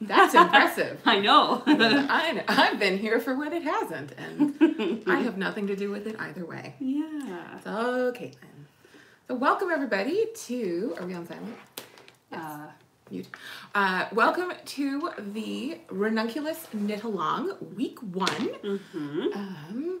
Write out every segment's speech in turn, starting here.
That's impressive. I know. I, I've been here for when it hasn't, and I have nothing to do with it either way. yeah. So, Caitlin. So, welcome everybody to. Are we on silent? Uh, Mute. Uh, welcome to the Ranunculus Knit Along Week One. mhm. Um,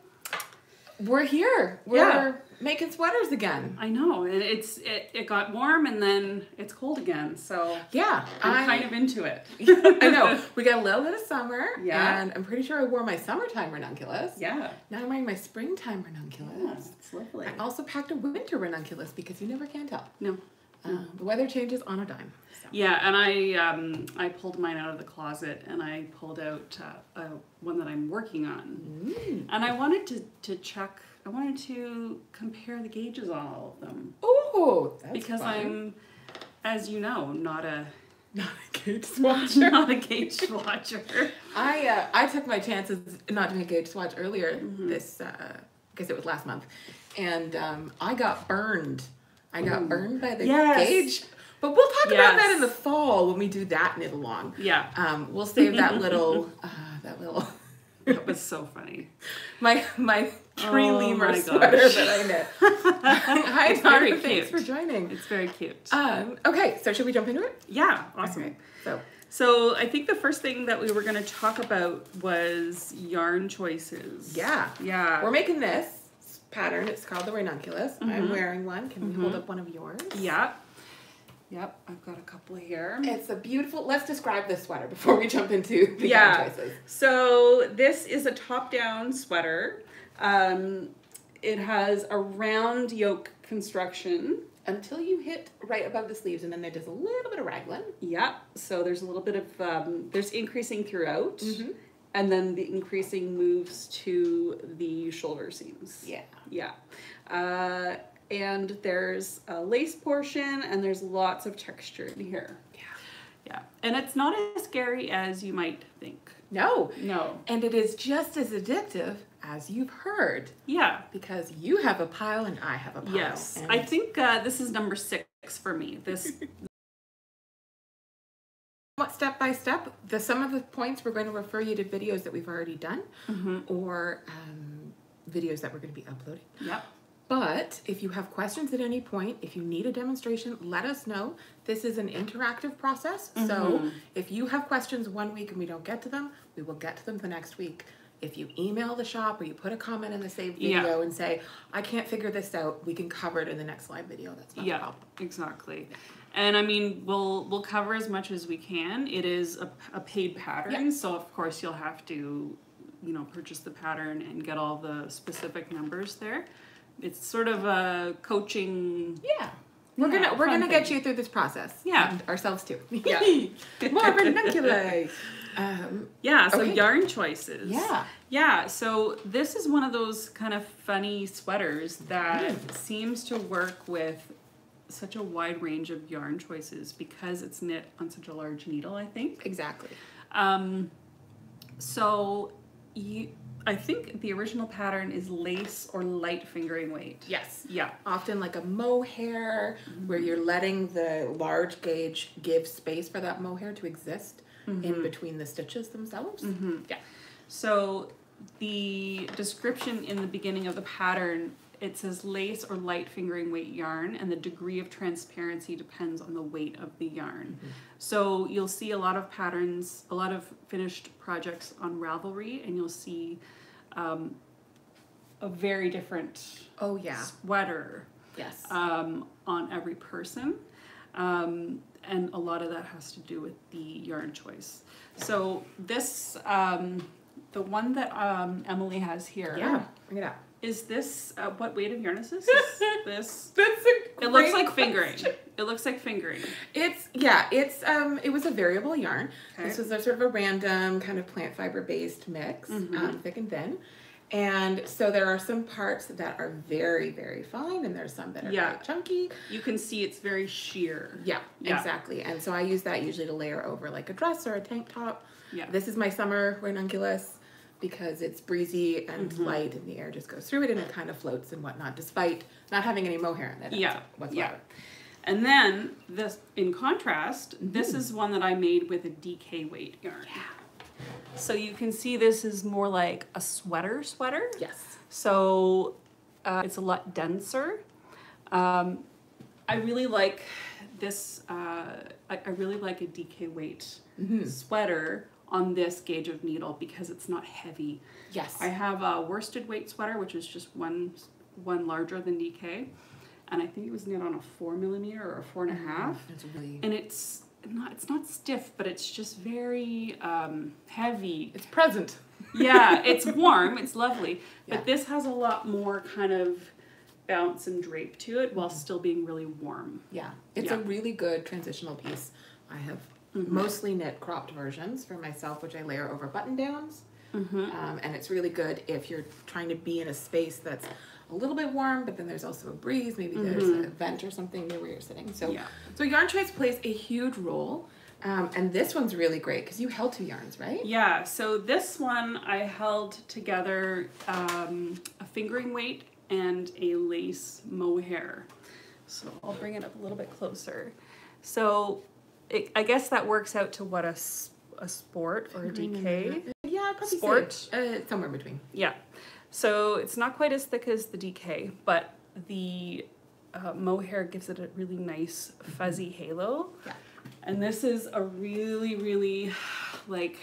we're here. We're Yeah. making sweaters again. I know. And it's it, it got warm and then it's cold again. So Yeah, I'm I- kind of into it. I know. We got a little bit of summer. Yeah. And I'm pretty sure I wore my summertime ranunculus. Yeah. Now I'm wearing my springtime ranunculus. it's lovely. I also packed a winter ranunculus because you never can tell. No. Uh, the weather changes on a dime. So. Yeah, and I um, I pulled mine out of the closet and I pulled out uh, uh, one that I'm working on, Mm. and I wanted to to check. I wanted to compare the gauges on all of them Oh, that's because fun. I'm, as you know, not a not a gauge swatcher. not a gauge watcher. I uh, I took my chances not doing a gauge swatch earlier Mm-hmm. this uh, I guess it was last month, and um, I got burned. I got burned by the Yes. gauge. But we'll talk about that in the fall when we do that knit along. Yeah, Um, we'll save that little uh, that little that was so funny. my my tree Oh lemur my sweater that I knit. Hi, Donna. Thanks for joining. It's very cute. Um, okay, so should we jump into it? yeah, awesome. Okay, so So I think the first thing that we were going to talk about was yarn choices. yeah, Yeah. we're making this pattern. It's called the ranunculus. I'm Mhm. wearing one. Can we hold up one of yours? Yeah. Yep, I've got a couple here. It's a beautiful. Let's describe this sweater before we jump into the Yeah. choices. So this is a top-down sweater. Um, it has a round yoke construction. Until you hit right above the sleeves, and then there's a little bit of raglan. Yep. So there's a little bit of um, there's increasing throughout, Mhm. And then the increasing moves to the shoulder seams. Yeah. Yeah. Uh, and there's a lace portion, and there's lots of texture in here. Yeah. Yeah. And it's not as scary as you might think. No. No. And it is just as addictive as you've heard Yeah. because you have a pile and I have a pile. Yes. And I think uh, this is number six for me. This. Step by step, the some of the points we're going to refer you to videos that we've already done Mhm. or um, videos that we're going to be uploading. Yep. But if you have questions at any point, if you need a demonstration, let us know. This is an interactive process. So Mhm. if you have questions one week and we don't get to them, we will get to them the next week. If you email the shop or you put a comment in the saved Yeah. video and say, I can't figure this out, we can cover it in the next live video. That's not a Yeah. problem. Exactly. And I mean, we'll we'll cover as much as we can. It is a, a paid pattern, Yeah. so of course you'll have to, you know, purchase the pattern and get all the specific numbers there. It's sort of a coaching. Yeah. We're Yeah, gonna we're gonna get you through this process. Yeah. And ourselves too. Yeah. More ranunculi. Um, Yeah. So Okay. yarn choices. yeah. Yeah, so this is one of those kind of funny sweaters that Mm. seems to work with such a wide range of yarn choices because it's knit on such a large needle, I think. Exactly. Um, so you, I think the original pattern is lace or light fingering weight. Yes. Yeah. often like a mohair where you're letting the large gauge give space for that mohair to exist in between the stitches themselves. Mhm. Yeah. So the description in the beginning of the pattern it says lace or light fingering weight yarn and the degree of transparency depends on the weight of the yarn. So you'll see a lot of patterns, a lot of finished projects on Ravelry and you'll see um, a very different Oh yeah. sweater Yes. um, on every person. Um, and a lot of that has to do with the yarn choice. So this, um, the one that um, Emily has here, yeah. Bring it up. Is this, uh, what weight of yarn is this? Is this, That's a it looks like fingering. question. It looks like fingering. It's yeah, it's um it was a variable yarn. Okay. This was a sort of a random kind of plant fiber based mix, Mhm. um, thick and thin. And so there are some parts that are very, very fine and there's some that are Yeah. very chunky. You can see it's very sheer. Yeah, Yeah. exactly. And so I use that usually to layer over like a dress or a tank top. Yeah. This is my summer ranunculus because it's breezy and Mhm. light and the air just goes through it and it kind of floats and whatnot, despite not having any mohair in it Yeah, whatsoever. And then this, in contrast, this is one that I made with a DK weight yarn. yeah. So you can see this is more like a sweater sweater. Yes. So uh, it's a lot denser. Um, I really like this. Uh, I, I really like a DK weight sweater on this gauge of needle because it's not heavy. Yes. I have a worsted weight sweater, which is just one one larger than DK, and I think it was knit on a four millimeter or a four and a half, It's really. and it's not it's not stiff, but it's just very um, heavy. It's present. Yeah, it's warm, it's lovely, Yeah. but this has a lot more kind of bounce and drape to it while still being really warm. Yeah. It's Yeah. a really good transitional piece. I have mostly knit cropped versions for myself, which I layer over button downs. Mm-hmm. Um, and it's really good if you're trying to be in a space that's a little bit warm, but then there's also a breeze. Maybe there's a vent or something near where you're sitting. So, Yeah. so yarn choice plays a huge role. Um, and this one's really great because you held two yarns, right? Yeah, so this one I held together um, a fingering weight and a lace mohair. So I'll bring it up a little bit closer. So it, I guess that works out to what a, a sport or a DK. Yeah, I'd probably Sport? say uh, somewhere between. Yeah. So it's not quite as thick as the DK, but the uh, mohair gives it a really nice fuzzy halo. Yeah. And this is a really, really like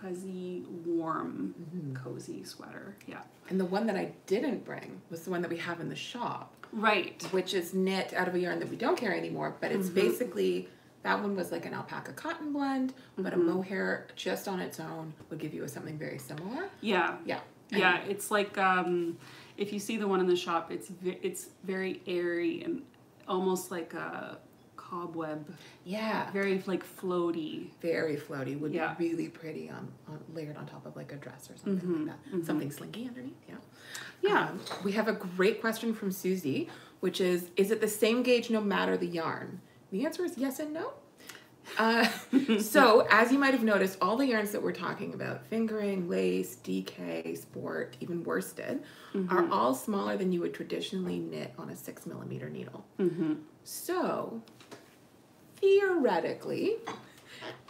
fuzzy, warm, cozy sweater. Yeah. And the one that I didn't bring was the one that we have in the shop. Right. which is knit out of a yarn that we don't carry anymore, but it's basically that one was like an alpaca cotton blend, but a mohair just on its own would give you something very similar. Yeah. Yeah. Yeah, it's like um, if you see the one in the shop, it's ve- it's very airy and almost like a cobweb, Yeah. very like floaty. Very floaty. Would Yeah. be really pretty on, on layered on top of like a dress or something like that. Something slinky underneath. Yeah. Yeah. Um, we have a great question from Susie, which is Is it the same gauge no matter the yarn? The answer is yes and no. Uh, so, as you might have noticed, all the yarns that we're talking about fingering, lace, DK, sport, even worsted are all smaller than you would traditionally knit on a six millimeter needle. Mm-hmm. So, theoretically,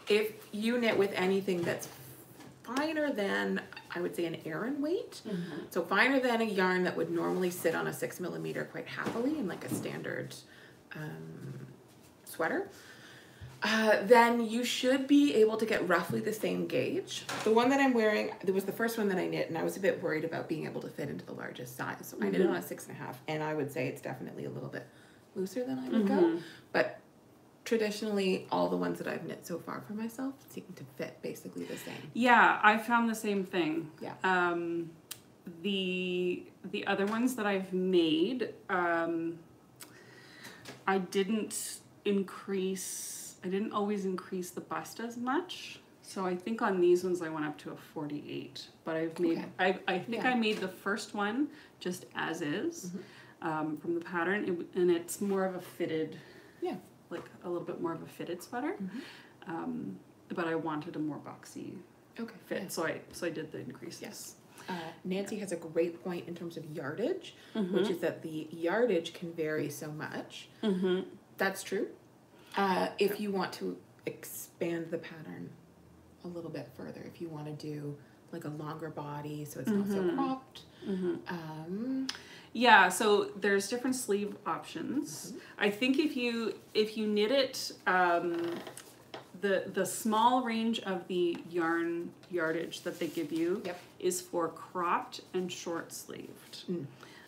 if you knit with anything that's finer than, I would say, an Aran weight, so finer than a yarn that would normally sit on a six millimeter quite happily in like a standard um, sweater, uh, then you should be able to get roughly the same gauge. The one that I'm wearing, it was the first one that I knit, and I was a bit worried about being able to fit into the largest size. So I knit it on a six and a half, and I would say it's definitely a little bit looser than I would go. But traditionally, all the ones that I've knit so far for myself seem to fit basically the same. Yeah, I found the same thing. Yeah. Um, the the other ones that I've made, um, I didn't increase. I didn't always increase the bust as much. So I think on these ones I went up to a forty-eight. But I've made. Okay. I I think Yeah. I made the first one just as is, um, from the pattern, it, and it's more of a fitted. Yeah. Like a little bit more of a fitted sweater. Um, but I wanted a more boxy Okay. fit, so I so I did the increases. Yes. Uh, Nancy has a great point in terms of yardage, Mm-hmm. which is that the yardage can vary so much. Mm-hmm. That's true. Uh, if you want to expand the pattern a little bit further, if you want to do like a longer body so it's not so Mhm. cropped. Mm-hmm. Um, Yeah, so there's different sleeve options. I think if you if you knit it, um, the the small range of the yarn yardage that they give you Yep. is for cropped and short sleeved.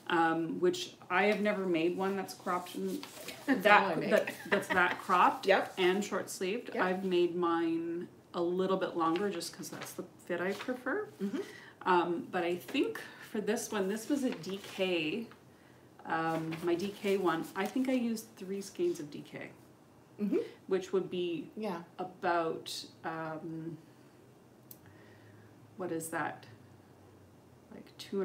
Um, which I have never made one that's cropped and that, that that's that cropped Yep. and short sleeved. Yep. I've made mine a little bit longer just because that's the fit I prefer. Mhm. Um, but I think for this one, this was a DK. Um, my DK one, I think I used three skeins of DK, Mhm. which would be yeah. about um, what is that? Like two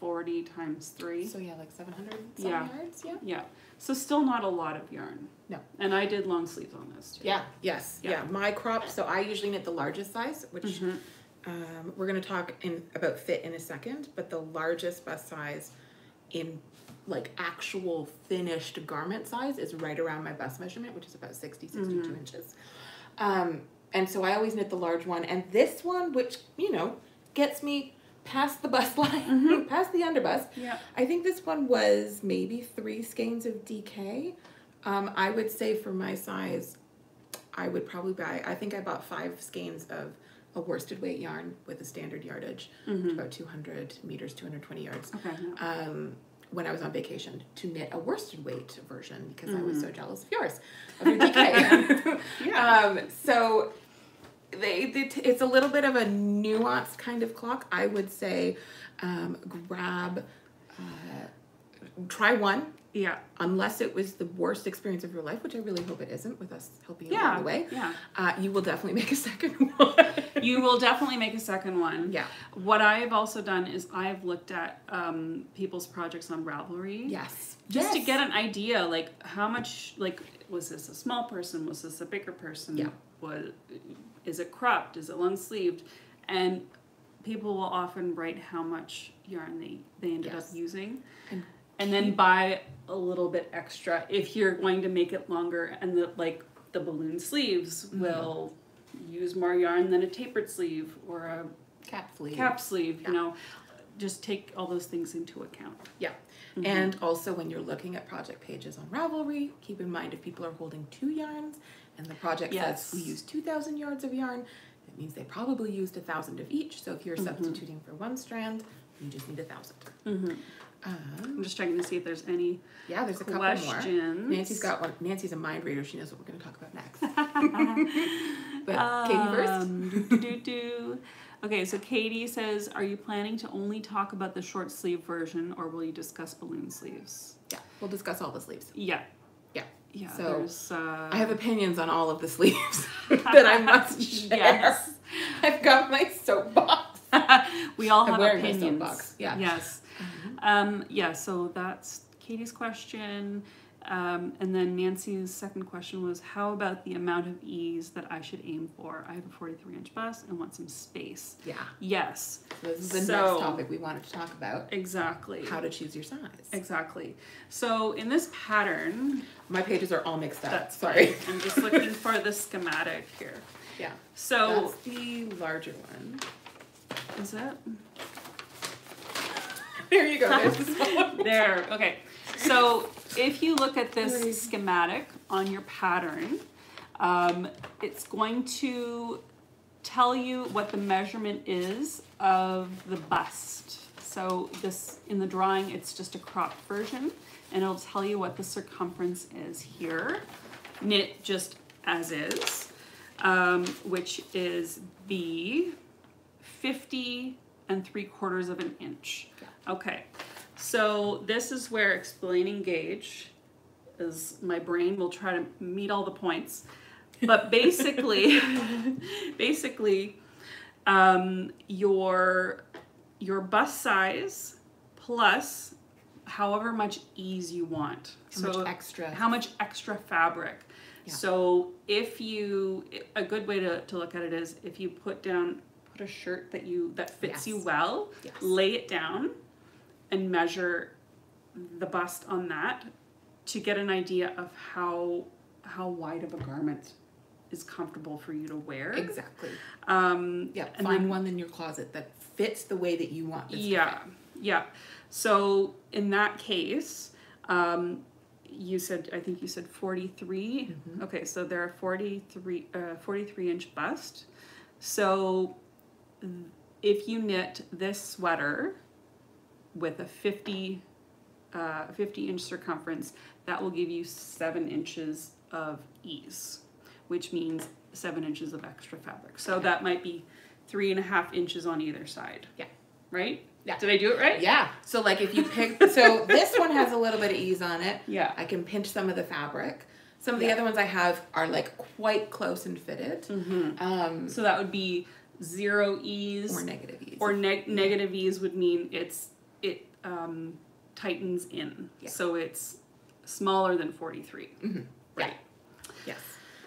hundred and forty times three. So yeah, like 700 Yeah. yards. Yeah. Yeah. So still not a lot of yarn. No. And I did long sleeves on this too. Yeah. Yes. Yeah. Yeah. My crop. So I usually knit the largest size, which Mhm. um, we're going to talk in about fit in a second. But the largest bust size in like actual finished garment size is right around my bust measurement, which is about 60, 62 inches. Um, and so I always knit the large one. And this one, which, you know, gets me past the bust line, past the underbust, Yeah. I think this one was maybe three skeins of DK. Um, I would say for my size, I would probably buy, I think I bought five skeins of a worsted weight yarn with a standard yardage, about 200 meters, 220 yards Okay. um, when I was on vacation to knit a worsted weight version because I was so jealous of yours, of your DK. Yeah. um, so they, they t- it's a little bit of a nuanced kind of clock. I would say um, grab, uh, try one. Yeah. Unless it was the worst experience of your life, which I really hope it isn't, with us helping you Yeah. along the way, Yeah. uh, you will definitely make a second one. You will definitely make a second one. yeah. What I've also done is I've looked at um, people's projects on Ravelry. Yes. Just to get an idea, like how much, like was this a small person? Was this a bigger person? Yeah. Was is it cropped? Is it long sleeved? And people will often write how much yarn they they ended Yes. up using, And and then buy a little bit extra if you're going to make it longer. And the like the balloon sleeves Mm-hmm. will use more yarn than a tapered sleeve or a cap sleeve. cap sleeve. Yeah. You know, just take all those things into account. Yeah. And also, when you're looking at project pages on Ravelry, keep in mind if people are holding two yarns and the project Yes. says we use 2,000 yards of yarn, that means they probably used a thousand of each. So if you're substituting for one strand, you just need a 1000 Mm-hmm. Um, I'm just checking to see if there's any yeah, there's a couple more. Nancy's got one. Nancy's a mind reader. She knows what we're going to talk about next. but Katie first. Um, do, do, do, do. Okay, so Katie says, are you planning to only talk about the short sleeve version, or will you discuss balloon sleeves? Yeah, we'll discuss all the sleeves. Yeah, Yeah. So, there's. Uh, I have opinions on all of the sleeves that I must share. Yes. I've got my soapbox. we all have opinions. yeah. Mm-hmm. Yes. Um, yeah. So that's Katie's question, um, and then Nancy's second question was, how about the amount of ease that I should aim for? I have a 43 inch bust and want some space. Yeah. Yes. So this is the So- next topic we wanted to talk about. Exactly. How to choose your size. Exactly. So in this pattern, My pages are all mixed up. that's Sorry. I'm just looking for the schematic here. Yeah. So That's the larger one. is it? There you go. There's the small one. There, okay. So if you look at this schematic on your pattern, um, it's going to tell you what the measurement is of the bust. So this, in the drawing, it's just a cropped version, and it'll tell you what the circumference is here, knit just as is, um, which is B, fifty and three quarters of an inch. Okay, so this is where explaining gauge is my brain will try to meet all the points. But basically, basically, um, your your bust size plus however much ease you want. How much extra? How much extra fabric. Yeah. So if you a good way to, to look at it is if you put down put a shirt that you that fits you well, Yes. lay it down and measure the bust on that to get an idea of how how wide of a garment is comfortable for you to wear. Exactly. Um, Yeah. and Find then- one in your closet that fits the way that you want yeah, yeah. So in that case, um, you said I think you said 43 Mm-hmm. Okay, so there are a 43 uh, 43 inch bust. So if you knit this sweater with a 50 uh, 50 inch circumference, that will give you seven inches of ease, which means seven inches of extra fabric. So Okay. that might be three and a half inches on either side. Yeah. Right? Yeah. Did I do it right? Yeah. So like if you pick, so this one has a little bit of ease on it. Yeah. I can pinch some of the fabric. Some of the Yeah. other ones I have are like quite close and fitted, Mm-hmm. um, So that would be zero ease or negative ease. or neg- negative ease would mean it's it um, tightens in. Yeah. So it's smaller than 43. Mhm. Right. Yes.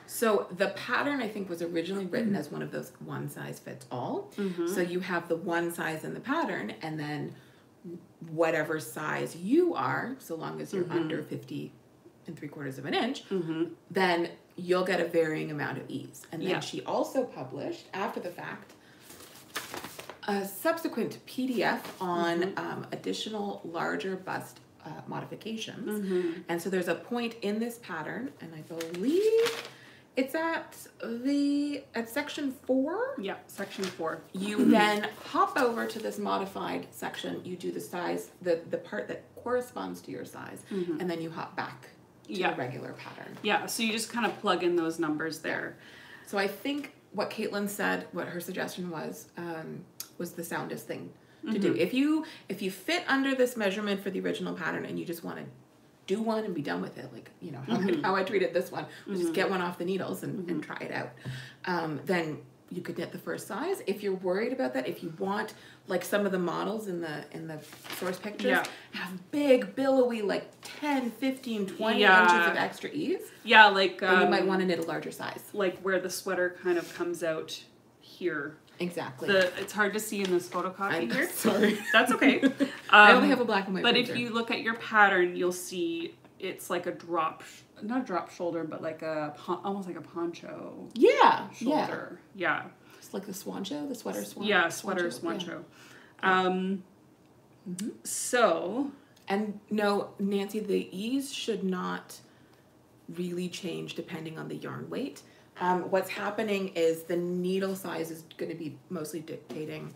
So the pattern I think was originally written as one of those one size fits all. Mm-hmm. So you have the one size in the pattern, and then whatever size you are, so long as you're Mhm. under 50 and three quarters of an inch, Mm-hmm. then you'll get a varying amount of ease. And then Yeah. she also published, after the fact, a subsequent PDF on Mm-hmm. um, additional larger bust uh, modifications. Mm-hmm. And so there's a point in this pattern, and I believe it's at the at section four. Yeah, section four. You then hop over to this modified section. You do the size, the the part that corresponds to your size, Mhm. and then you hop back to Yeah. the regular pattern. Yeah, so you just kind of plug in those numbers there. So I think what Caitlin said, what her suggestion was, um, was the soundest thing to do. If you if you fit under this measurement for the original pattern and you just want to do one and be done with it, like you know how, I, how I treated this one, was just get one off the needles and, and try it out. Um, then you could knit the first size. If you're worried about that, if you want like some of the models in the in the source pictures Yeah. have big billowy like 10 15 20 Yeah. inches of extra ease Yeah, like then you might um, want to knit a larger size like where the sweater kind of comes out here. Exactly The it's hard to see in this photocopy I'm here. sorry That's okay. Um, I only have a black and white But if you look at your pattern, you'll see it's like a drop, not a drop shoulder, but like a almost like a poncho yeah yeah shoulder. Yeah, It's like the swancho, the sweater swan. yeah, sweater swancho, yeah. Um, Mhm. so And no, Nancy, the ease should not really change depending on the yarn weight. Um, what's happening is the needle size is going to be mostly dictating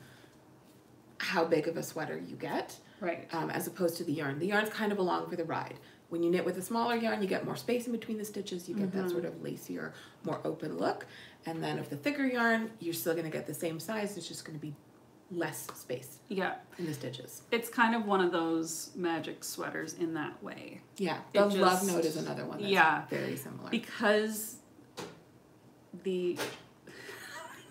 how big of a sweater you get, right, um, as opposed to the yarn. The yarn's kind of along for the ride. When you knit with a smaller yarn, you get more space in between the stitches. You get that sort of lacier, more open look. And then with the thicker yarn, you're still going to get the same size. It's just going to be less space yeah, in the stitches. it's kind of one of those magic sweaters in that way Yeah, the love note is another one that's yeah. very similar. because the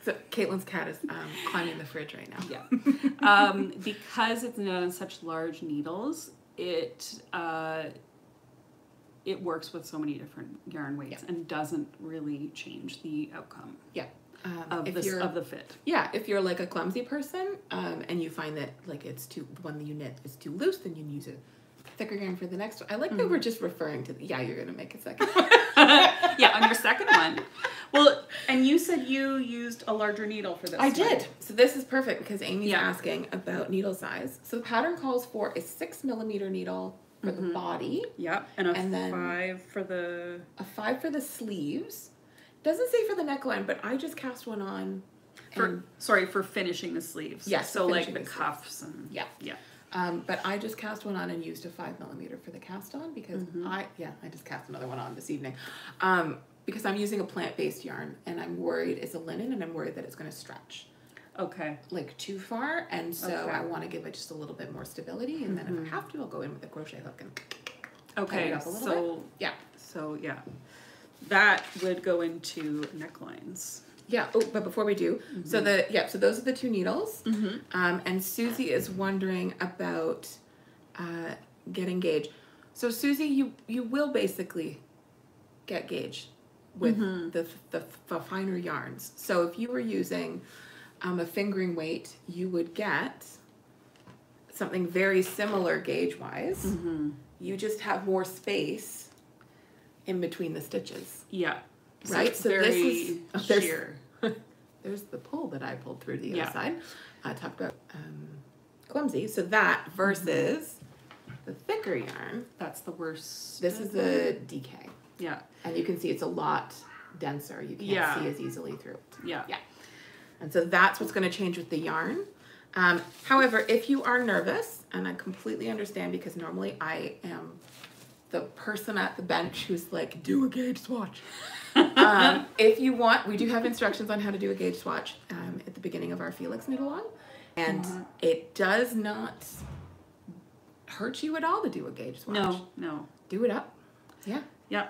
so Caitlin's cat is um, climbing the fridge right now. Yeah. um, because it's knit on such large needles, it uh, it works with so many different yarn weights and doesn't really change the outcome Yeah. Um, of this of the fit. yeah, if you're like a clumsy person um, and you find that like it's too the one that you knit is too loose, then you use a thicker yarn for the next one. I like Mm-hmm. that we're just referring to. Yeah, you're gonna make a second. yeah, on your second one. Well, and you said you used a larger needle for this. I one. did. So this is perfect because Amy's Yeah. asking about needle size. So the pattern calls for a six millimeter needle for Mm-hmm. the body, Yep, and a And five for the. a five for the sleeves. Doesn't say for the neckline, but I just cast one on. For, sorry for finishing the sleeves. Yes, so like finishing the the sleeves. cuffs and Yeah. yeah. Um, but I just cast one on and used a five millimeter for the cast on because Mm-hmm. I yeah I just cast another one on this evening, um, because I'm using a plant based yarn and I'm worried it's a linen and I'm worried that it's going to stretch Okay. like too far and so Okay. Mm-hmm. I want to give it just a little bit more stability and then if I have to I'll go in with a crochet hook and Okay. it up a little so yeah So yeah, that would go into necklines. Yeah oh but before we do so the yeah so those are the two needles Mm-hmm. um, and Susie is wondering about uh, getting gauge. So Susie, you you will basically get gauge with Mm-hmm. the, the the finer yarns. So if you were using um, a fingering weight, you would get something very similar gauge wise. Mm-hmm. You just have more space in between the stitches, Yeah. right? it's So this is oh, sheer. There's the pull that I pulled through the Yeah. other side. I talked about um, clumsy. So that versus the thicker yarn. That's the worst. This is the DK, Yeah. and you can see it's a lot denser. You can't Yeah. see as easily through. Yeah. Yeah. And so that's what's going to change with the yarn. Um, however, if you are nervous, and I completely understand because normally I am the person at the bench who's like, do a gauge swatch. um, if you want, we do have instructions on how to do a gauge swatch um, at the beginning of our Felix knit along. And Mm-hmm. it does not hurt you at all to do a gauge swatch. No. No. Do it up. Yeah. Yeah.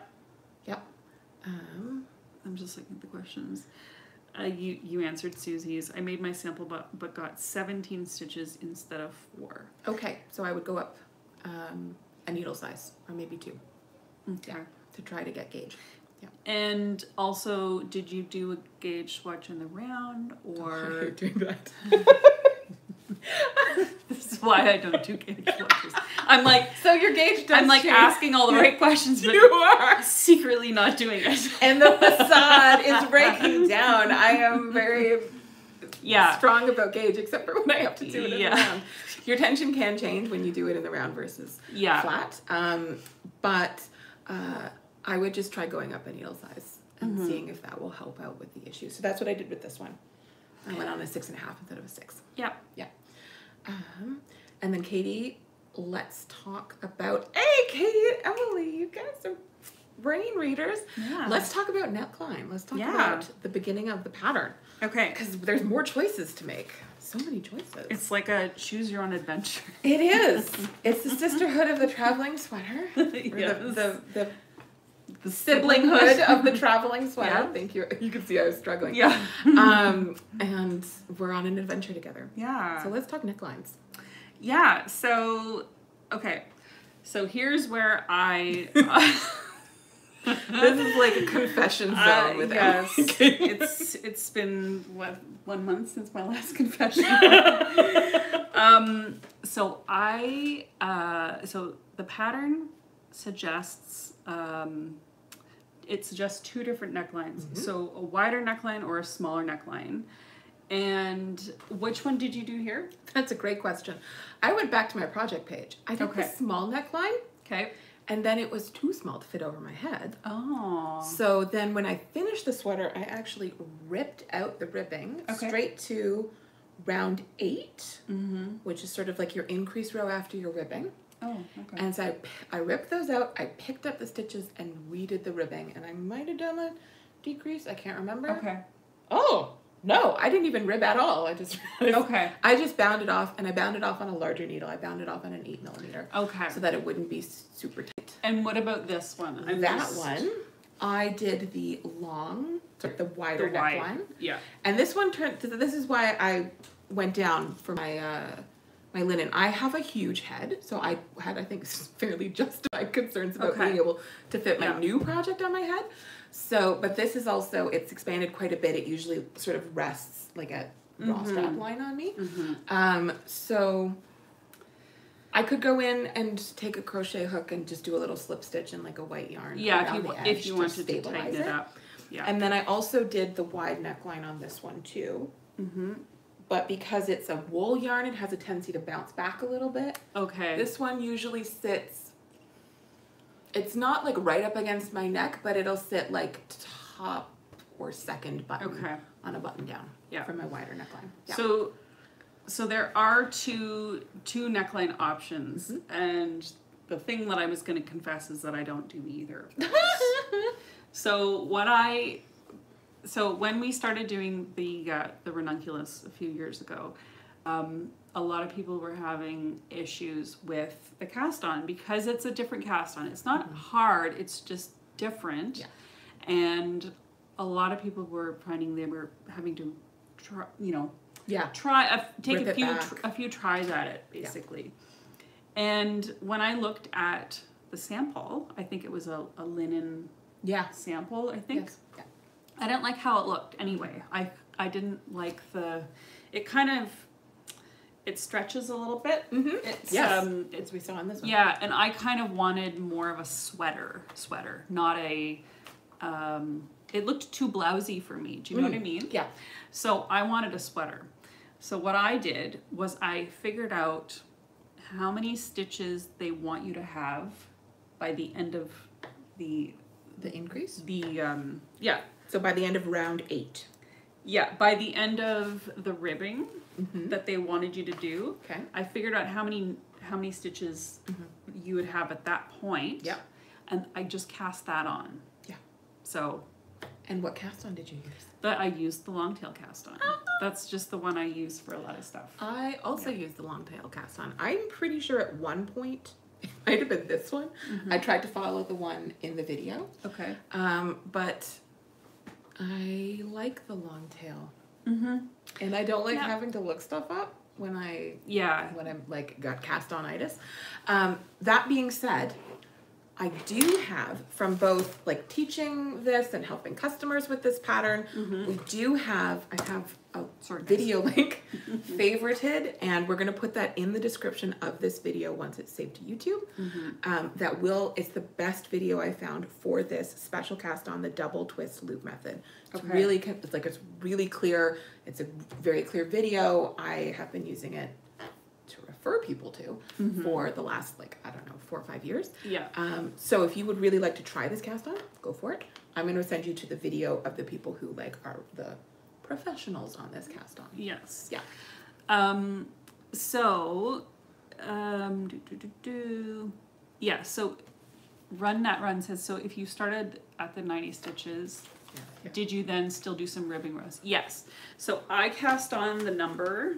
Yep. Um, I'm just looking at the questions. Uh, you you answered Susie's. I made my sample, but but got 17 stitches instead of four. okay, so I would go up um, a needle size, or maybe two. Okay. to try to get gauge. Yeah. And also, did you do a gauge swatch in the round or? doing that. this is why I don't do gauge flutters. I'm like, So your gauge does I'm like change. asking all the right questions, but You are. secretly not doing it. And the facade is breaking down. I am very Yeah. strong about gauge, except for when I have to do it in Yeah. the round. Your tension can change when you do it in the round versus Yeah. flat. Um, but uh, I would just try going up a needle size and Mm-hmm. seeing if that will help out with the issue. So that's what I did with this one. I went on a six and a half instead of a six. Yeah. Yeah. Um, and then Katie, let's talk about. Hey, Katie and Emily, you guys brain readers. Yeah. Let's talk about neckline. Let's talk Yeah. about the beginning of the pattern Okay. because there's more choices to make. So many choices. It's like a choose your own adventure. it is. It's the sisterhood of the traveling sweater. Yes. the, the, the The siblinghood of the traveling sweater. Yeah. Thank you. You can see I was struggling. Yeah. Um, and we're on an adventure together. Yeah. So let's talk necklines. Yeah, so okay. So here's where I This is like a confession zone Uh, with yes. It's it's been what one month since my last confession. um so I uh so the pattern suggests um it suggests two different necklines. So a wider neckline or a smaller neckline. And which one did you do here? That's a great question. I went back to my project page. I did Okay. the small neckline, Okay. And then it was too small to fit over my head. Oh. So then when I finished the sweater, I actually ripped out the ribbing Okay. straight to round 8 Mm-hmm. which is sort of like your increase row after your ribbing. Oh, okay. And so I, I ripped those out, I picked up the stitches and redid the ribbing, and I might have done a decrease, I can't remember. Okay. Oh, no, I didn't even rib at all. I just Okay. I just bound it off, and I bound it off on a larger needle. I bound it off on an eight millimeter, Okay. so that it wouldn't be super tight. And what about this one? I'm that just- one, I did the long, the The wider wide. neckline, Yeah. and this one turned. This is why I went down for my uh, my linen. I have a huge head, so I had I think fairly justified concerns about Okay. being able to fit my Yeah. new project on my head. So, but this is also it's expanded quite a bit. It usually sort of rests like a raw Mhm. strap line on me. Mm-hmm. Um, so I could go in and take a crochet hook and just do a little slip stitch in like a white yarn. Yeah, if you the edge if you wanted to tighten it up. Yeah. And then I also did the wide neckline on this one too. mm-hmm. But because it's a wool yarn, it has a tendency to bounce back a little bit. Okay. This one usually sits. It's not like right up against my neck, but it'll sit like top or second button okay. on a button down Yeah. for my wider neckline. Yeah. So so there are two two neckline options Mm-hmm. and the thing that I was going to confess is that I don't do either. so what I so when we started doing the uh, the ranunculus a few years ago, um, a lot of people were having issues with the cast on because it's a different cast on. It's not hard; it's just different, Yeah. and a lot of people were finding they were having to, try, you know, yeah. try a, take Rip a few tr- a few tries at it basically. And when I looked at the sample, I think it was a, a linen Yeah. sample. I think Yes. Yeah. I didn't like how it looked anyway. I I didn't like the it kind of it stretches a little bit. Mm-hmm. It's Yes. um As we saw on this one. yeah, and I kind of wanted more of a sweater, sweater, not a um it looked too blousy for me. Do you know what I Mm. mean? Yeah. So I wanted a sweater. So what I did was I figured out how many stitches they want you to have by the end of the The increase. the um yeah So by the end of round eight. yeah by the end of the ribbing Mm-hmm. that they wanted you to do Okay. I figured out how many how many stitches you would have at that point Yeah. and I just cast that on Yeah. so And what cast on did you use? that I used the long tail cast on that's just the one I use for a lot of stuff I also used the long tail cast on. I'm pretty sure at one point, it might have been this one. I tried to follow the one in the video, okay um, but I like the long tail, mm-hmm and I don't like Yeah. having to look stuff up when I yeah when I'm like got cast on itis. Um, that being said, I do have from both like teaching this and helping customers with this pattern. We do have I have a Sorry, guys. video link favorited, and we're gonna put that in the description of this video once it's saved to YouTube. Mm-hmm. Um, that will it's the best video I found for this special cast on the double twist loop method. It's Okay. really it's like it's really clear. It's a very clear video. I have been using it refer people to Mm-hmm. for the last like I don't know four or five years. Yeah. Um, so if you would really like to try this cast on, go for it. I'm going to send you to the video of the people who like are the professionals on this cast on. Yes. Yeah. Um, so, um, do, do, do, do. yeah, so Run Nat Run says, so if you started at the 90 stitches, Yeah. did you then still do some ribbing rows? Yes. So I cast on the number,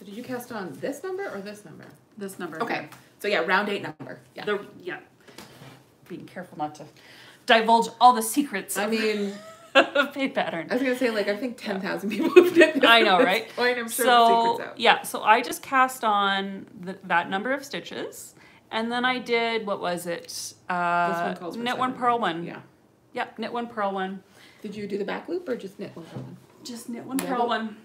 So did you cast on this number or this number? this number. Okay. So yeah, round eight number. Yeah. The, yeah. Being careful not to divulge all the secrets I of mean, pay pattern. I was gonna say like I think ten thousand people have done this. I know, right? Point. I'm sure the so secret's out. yeah, so I just cast on the, that number of stitches, and then I did what was it? Uh, This one knit one, seven. purl one. Yeah. Yep, knit one, purl one. Did you do the back loop or just knit one purl Just knit one, Never- purl one,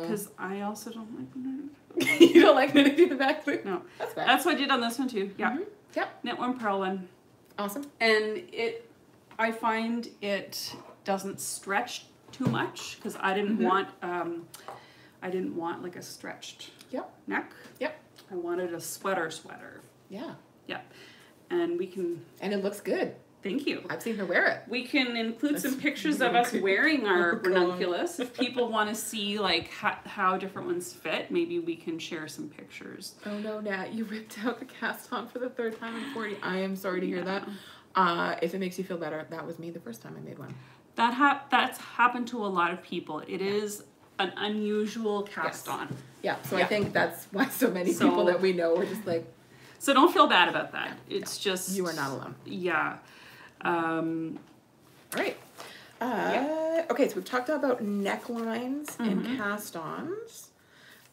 because I also don't like. knitting. You don't like knitting through the back loop? No, That's fair. that's what I did on this one too. Yeah, Mhm. Yep. knit one, purl one, Awesome. and it. I find it doesn't stretch too much because I didn't Mhm. want. Um, I didn't want like a stretched Yep. neck. Yep. I wanted a sweater sweater. Yeah. Yeah. And we can, And it looks good. Thank you. I've seen her wear it. We can include some That's pictures of us good. wearing our ranunculus. If people want to see like how, how different ones fit, maybe we can share some pictures. Oh no, Nat, you ripped out the cast on for the third time in 40. I am sorry to hear that. Uh, if it makes you feel better, that was me the first time I made one. That ha- that's happened to a lot of people. It is an unusual cast Yes. on. Yeah, so I think that's why so many So- people that we know were just like, So don't feel bad about that. It's just you are not alone. Yeah. Um, All right. Uh, Okay, so we've talked about necklines and cast-ons.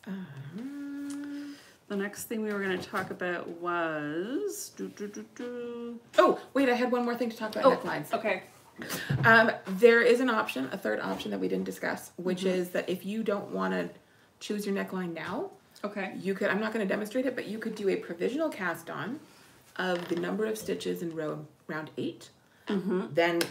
Um, the next thing we were going to talk about was. Do, do, do, do. oh, wait, I had one more thing to talk about Oh, necklines. Okay. Um, there is an option, a third option that we didn't discuss, which Mm-hmm. is that if you don't want to choose your neckline now, Okay. you could, I'm not going to demonstrate it, but you could do a provisional cast on of the number of stitches in row round 8 Mm-hmm. Then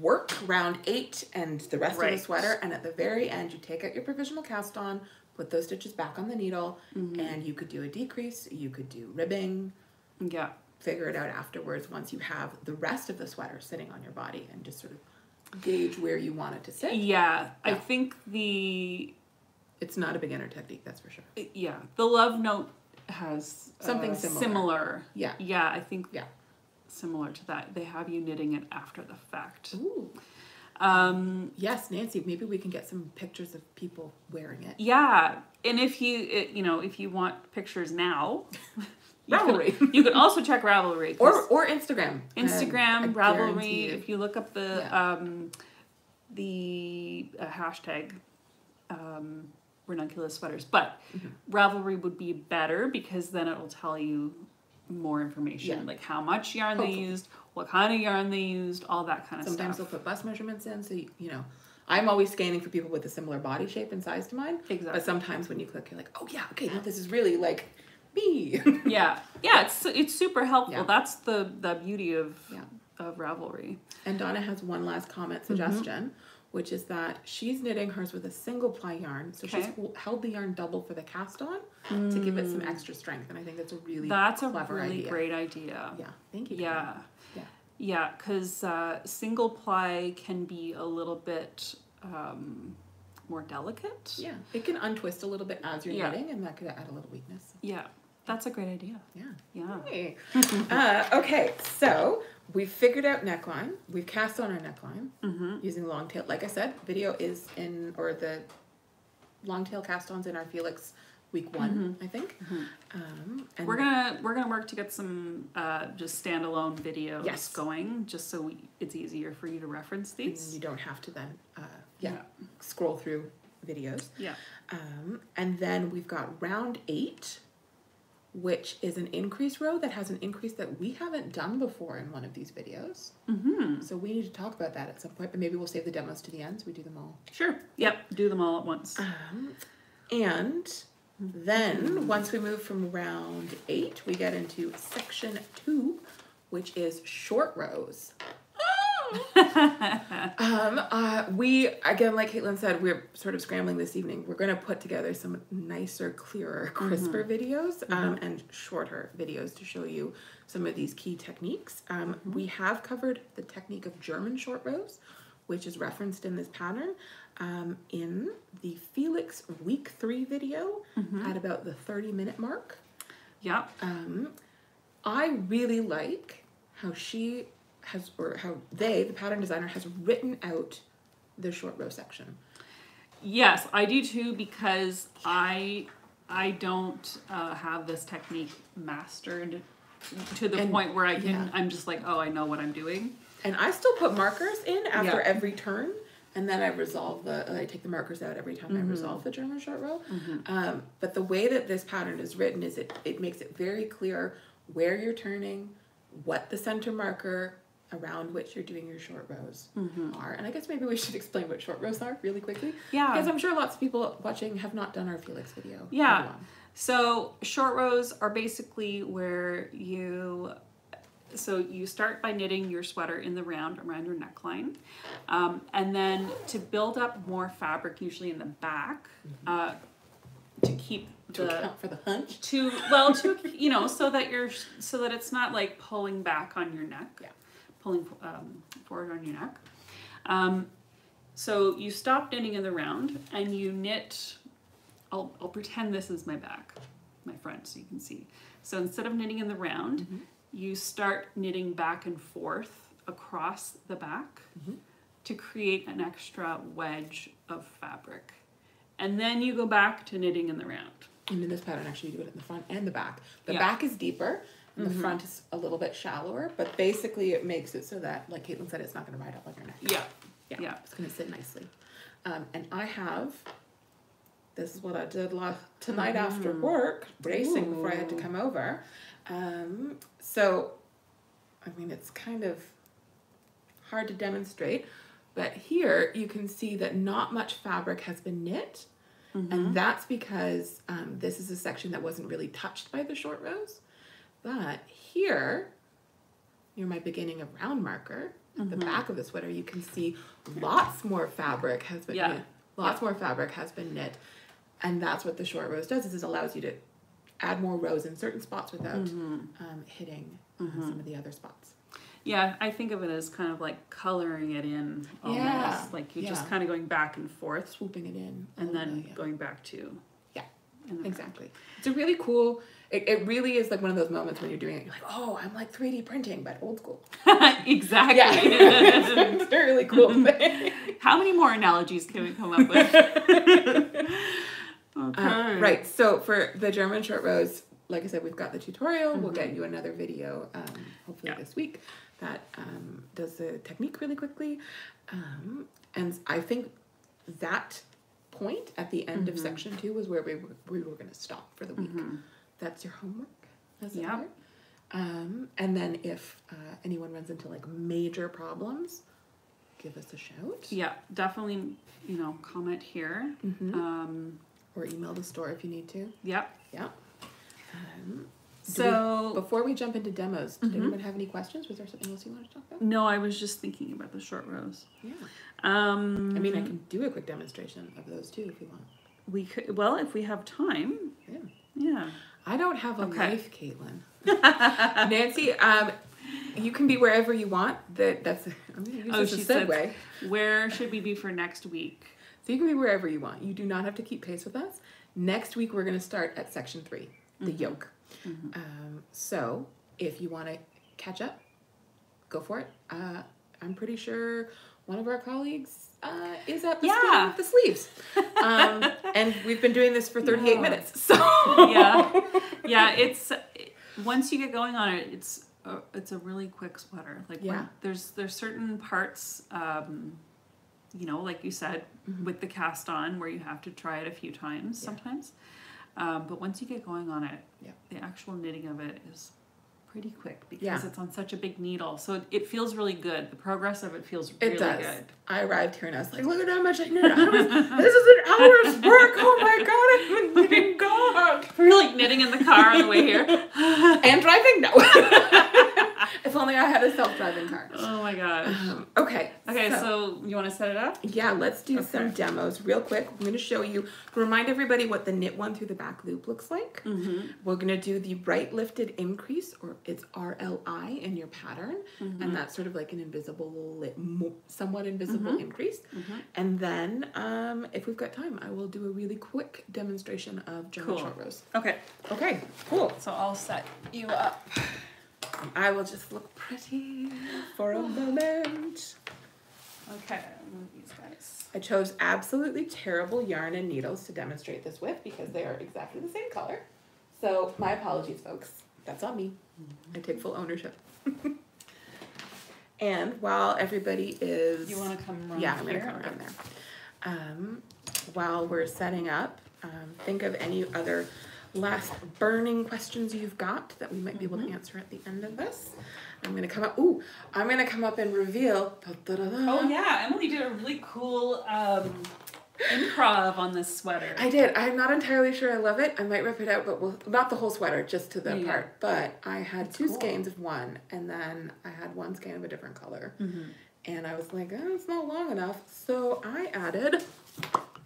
work round eight and the rest of the sweater, and at the very end, you take out your provisional cast on, put those stitches back on the needle, Mm-hmm. and you could do a decrease, you could do ribbing, Yeah. figure it out afterwards once you have the rest of the sweater sitting on your body and just sort of gauge where you want it to sit. Yeah, I think the It's not a beginner technique, that's for sure. yeah the love note has Something uh, similar. Similar. Yeah. Yeah, I think Yeah. Similar to that. They have you knitting it after the fact. Ooh. Um, Yes, Nancy, maybe we can get some pictures of people wearing it. yeah, and if you it, you know if you want pictures now, you Ravelry. Can, you can also check Ravelry. Or or Instagram. Instagram, Um, Ravelry. If you look up the Yeah. um, the uh, hashtag um, ranunculus sweaters, but Mm-hmm. Ravelry would be better because then it'll tell you more information, Yeah. like how much yarn they used, what kind of yarn they used, all that kind of stuff. Sometimes they'll put bust measurements in, so you, you know. I'm always scanning for people with a similar body shape and size to mine. Exactly. But sometimes when you click, you're like, oh yeah, okay, now this is really like me. yeah, yeah, it's it's super helpful. Yeah. That's the the beauty of Yeah. of Ravelry. and Donna has one last comment Mm-hmm. suggestion, which is that she's knitting hers with a single ply yarn, so she's Okay. hol- held the yarn double for the cast on to give it some extra strength, and I think that's a really Mm. That's a really idea. great idea. Yeah, thank you. Yeah. Yeah. Yeah, because uh, single ply can be a little bit um, more delicate. Yeah, it can untwist a little bit as you're Yeah. knitting, and that could add a little weakness. Yeah, that's a great idea. Yeah. Yeah. Hey. uh, okay, so we've figured out neckline. We've cast on our neckline Mm-hmm. using long tail. Like I said, video is in, or the long tail cast ons in our Felix week one, I think. Um, and We're gonna we're gonna work to get some uh, just standalone videos Yes. going, just so we, it's easier for you to reference and these. you don't have to then, uh, yeah, scroll through videos. Yeah. Um, and then we've got round eight which is an increase row that has an increase that we haven't done before in one of these videos. Mm-hmm. So we need to talk about that at some point, but maybe we'll save the demos to the end so we do them all. Sure. Yep. Do them all at once. Um, and then once we move from round eight, we get into section two, which is short rows. um, uh, we again, like Caitlin said, we're sort of scrambling this evening. We're going to put together some nicer, clearer, crisper videos um, and shorter videos to show you some of these key techniques. Um, We have covered the technique of German short rows, which is referenced in this pattern um, in the Felix week three video at about the 30 minute mark. Yep. Um, I really like how she has, or how they, the pattern designer, has written out the short row section. Yes, I do too because I I don't uh, have this technique mastered to the And- point where I can yeah. I'm just like oh I know what I'm doing. And I still put markers in after Yeah. every turn, and then I resolve the. I take the markers out every time I resolve the German short row. Um, but the way that this pattern is written is it it makes it very clear where you're turning, what the center marker around which you're doing your short rows are. And I guess maybe we should explain what short rows are really quickly. Yeah. Because I'm sure lots of people watching have not done our Felix video. Yeah. So short rows are basically where you so you start by knitting your sweater in the round around your neckline, um, and then to build up more fabric, usually in the back, uh, to keep To the account for the hunch. to well to you know so that you're so that it's not like pulling back on your neck Yeah. Pulling um, forward on your neck. Um, so you stop knitting in the round and you knit I'll, I'll pretend this is my back my front so you can see. So instead of knitting in the round you start knitting back and forth across the back to create an extra wedge of fabric. And then you go back to knitting in the round. And in this pattern, actually, you do it in the front and the back. The Yeah. back is deeper, and the front is a little bit shallower, but basically, it makes it so that, like Caitlin said, it's not going to ride up on your neck. yeah Yeah, Yeah. it's going to sit nicely. Um, and I have. This is what I did last tonight after work, racing before I had to come over. Um, so, I mean, it's kind of hard to demonstrate, but here you can see that not much fabric has been knit. And that's because um, this is a section that wasn't really touched by the short rows. But here, near my beginning of round marker, at the back of the sweater, you can see lots more fabric has been Yeah. knit. Lots more fabric has been knit. And that's what the short rows does, is it allows you to add more rows in certain spots without um, hitting uh, some of the other spots. Yeah, I think of it as kind of like coloring it in almost. Yeah, Like you're just kind of going back and forth Swooping it in. and then bit, yeah. going back to. Yeah, Exactly. It's a really cool. It, it really is like one of those moments when you're doing it. You're like, oh, I'm like 3D printing, but old school. exactly. Yeah, it's a really cool thing. How many more analogies can we come up with? okay. Uh, right. So for the German short rows, like I said, we've got the tutorial. We'll get you another video, um, hopefully Yeah. this week, that um, does the technique really quickly. Um, and I think that point at the end of section two was where we were, we were going to stop for the week. That's your homework. As Yep. were. Um, and then if uh, anyone runs into like major problems, give us a shout Yeah, definitely, you know, comment here. Mhm. Um, or email the store if you need to. yep. Yeah. Um, So, Before we jump into demos, did Mhm. anyone have any questions? Was there something else you wanted to talk about? no, I was just thinking about the short rows. Yeah. Um, I mean, I can do a quick demonstration of those too if you want. we could, well, if we have time, Yeah. yeah. I don't have a Okay. life, Caitlin. Nancy, um, you can be wherever you want. That that's. I'm gonna use Oh, this she a segue. Where should we be for next week? So you can be wherever you want. You do not have to keep pace with us. Next week we're going to start at section three, the Mm-hmm. yoke. Um, so if you want to catch up, go for it. Uh, I'm pretty sure one of our colleagues uh, is at the Yeah. with the sleeves, um, and we've been doing this for 38 Yeah. minutes. So yeah, yeah. It's once you get going on it, it's a, it's a really quick sweater. Like Yeah. there's there's certain parts, um, you know, like you said, with the cast on, where you have to try it a few times Yeah. sometimes. Um, but once you get going on it, Yeah. the actual knitting of it is pretty quick because Yeah. it's on such a big needle. So it, it feels really good. The progress of it feels It really does. good. I arrived here and I was like, look at how much I knit. This is an hour's work. Oh my god, I've been knitting God. We're like knitting in the car on the way here. And driving? No. if only I had a self-driving car. Oh my gosh. Um, okay. Okay, so, you want to set it up? Yeah, let's do some demos real quick. I'm going to show you, remind everybody what the knit one through the back loop looks like. Mm-hmm. We're going to do the right lifted increase, or it's RLI in your pattern, Mm-hmm. and that's sort of like an invisible, somewhat invisible Mm-hmm. increase. And then, um, if we've got time, I will do a really quick demonstration of German Cool. short rows. Okay, Okay, cool. so I'll set you up. I will just look pretty for a moment. Okay, these guys. I chose absolutely terrible yarn and needles to demonstrate this with because they are exactly the same color. So my apologies, folks. That's on me. I take full ownership. and while everybody is, You want to come around yeah, I'm gonna come around there. Um, while we're setting up, um, think of any other last burning questions you've got that we might be able to answer at the end of this. I'm gonna come up. Ooh, I'm gonna come up and reveal. Oh yeah, Emily did a really cool um, improv on this sweater. I did. I'm not entirely sure I love it. I might rip it out, but we'll not the whole sweater, just to the Yeah. part. But I had two cool. skeins of one, and then I had one skein of a different color, Mhm. and I was like, oh, it's not long enough, so I added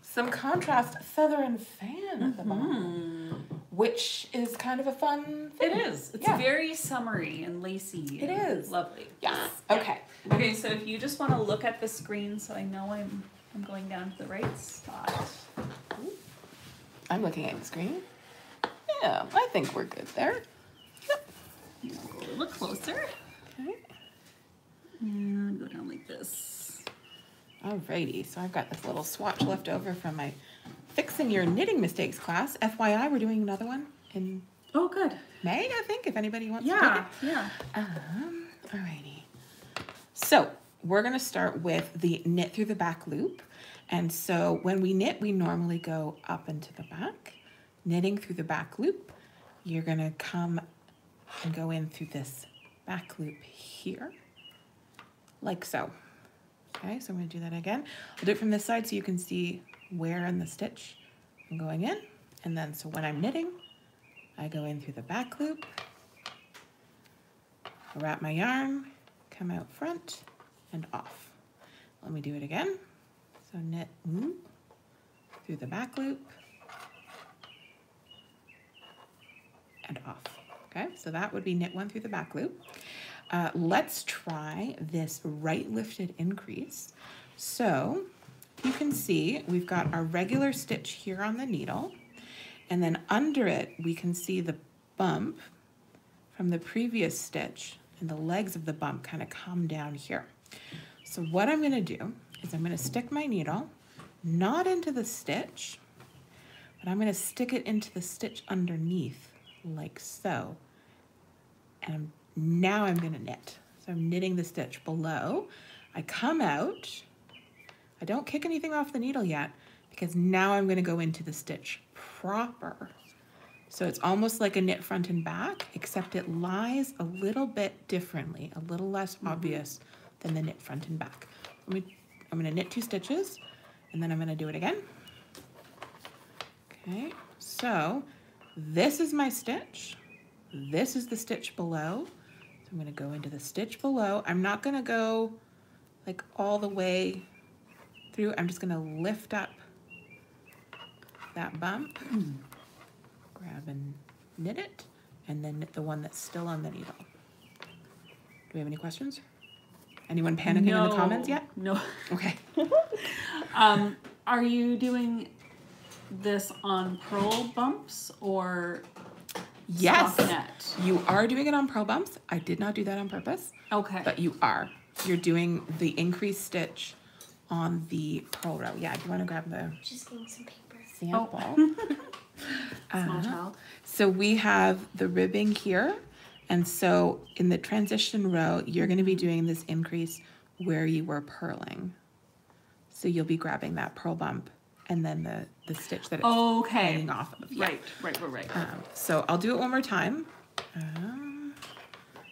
some contrast feather and fan at the bottom, which is kind of a fun. It Thing. is. It's Yeah. very summery and lacy. It and is. lovely. Yes. Okay. Okay, so if you just want to look at the screen, so I know I'm I'm going down to the right spot. I'm looking at the screen. Yeah, I think we're good there. You know, go a little closer. Okay. And go down like this. Alrighty, so I've got this little swatch left over from my Fixing Your Knitting Mistakes class. FYI, we're doing another one in Oh, good. May, I think, if anybody wants Yeah, to yeah. take it. Um, alrighty. So, we're going to start with the knit through the back loop. And so, when we knit, we normally go up into the back. Knitting through the back loop, you're going to come and go in through this back loop here, like so. Okay, so I'm going to do that again. I'll do it from this side so you can see where in the stitch I'm going in. And then, so when I'm knitting, I go in through the back loop, wrap my yarn, come out front and off. Let me do it again. So knit mm, through the back loop and off. Okay, so that would be knit one through the back loop. Uh, let's try this right lifted increase. So you can see we've got our regular stitch here on the needle and then under it we can see the bump from the previous stitch and the legs of the bump kind of come down here. So what I'm going to do is I'm going to stick my needle not into the stitch, but I'm going to stick it into the stitch underneath like so. And now I'm going to knit. So I'm knitting the stitch below. I come out. I don't kick anything off the needle yet because now I'm going to go into the stitch proper. So it's almost like a knit front and back, except it lies a little bit differently, a little less mm-hmm. obvious than the knit front and back. Let me, I'm gonna knit two stitches, and then I'm gonna do it again. Okay, so this is my stitch. This is the stitch below. So I'm gonna go into the stitch below. I'm not gonna go like all the way through. I'm just gonna lift up that bump grab and knit it, and then knit the one that's still on the needle. Do we have any questions? Anyone panicking in the comments yet? No. Okay. Um, are you doing this on purl bumps or Yes, stockinette? you are doing it on purl bumps. I did not do that on purpose, Okay. but you are. You're doing the increased stitch on the purl row. Yeah, do you want to grab the Just getting some paper. sample? Small Uh, child. So we have the ribbing here. And so in the transition row, you're going to be doing this increase where you were purling. So you'll be grabbing that purl bump and then the, the stitch that it's Okay. hanging off of. Yeah. Right, right, right, right. Um, so I'll do it one more time. Um,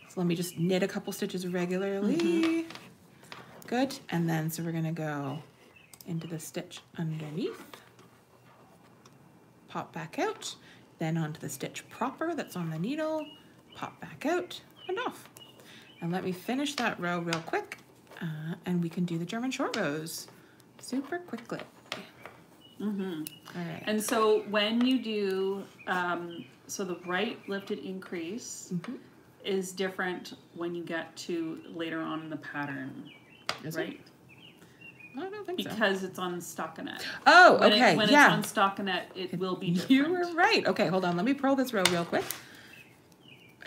so let me just knit a couple stitches regularly. Good. And then so we're gonna go into the stitch underneath, pop back out, then onto the stitch proper that's on the needle, pop back out and off. And let me finish that row real quick, uh, and we can do the German short rows super quickly. Mm-hmm. All right. And so when you do, um, so the right lifted increase Mhm. is different when you get to later on in the pattern, Is it? right? I don't think so. Because it's on stockinette. Oh, When, okay. it, when yeah. it's on stockinette, it will be different. You were right. Okay, hold on. Let me purl this row real quick.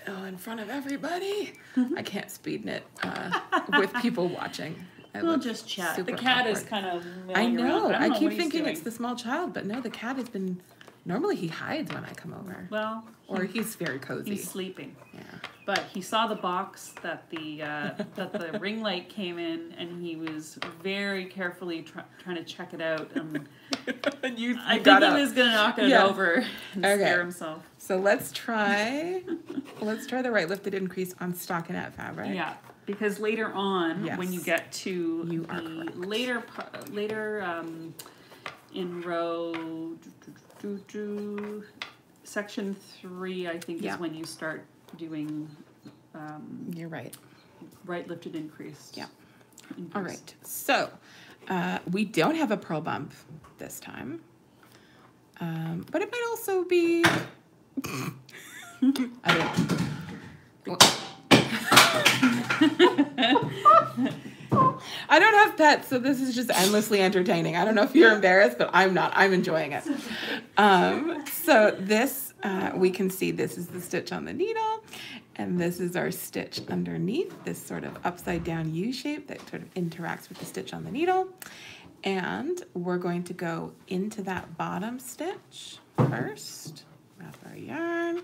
Oh, in front of everybody. I can't speed knit uh, with people watching. I We'll just chat. The cat is kind of. I know. I, know keep thinking it's the small child, but no, the cat has been. Normally he hides when I come over, Well, or he's very cozy. he's sleeping. yeah. But he saw the box that the uh, that the ring light came in, and he was very carefully try- trying to check it out. And and you, I you think got he was gonna knock it Yeah. over and Okay. scare himself. So let's try. let's try the right lifted increase on stockinette fabric. Yeah, because later on, when you get to You the correct. later later um, in row do, do, do, do, section three, I think Yeah. is when you start doing um, You're right. right lifted increase. Yeah. Increase. All right. So uh, we don't have a purl bump this time, um, but it might also be. I don't. I don't have pets, so this is just endlessly entertaining. I don't know if you're embarrassed, but I'm not. I'm enjoying it. Um, so this, uh, we can see this is the stitch on the needle, and this is our stitch underneath, this sort of upside down U shape that sort of interacts with the stitch on the needle. And we're going to go into that bottom stitch first, wrap our yarn,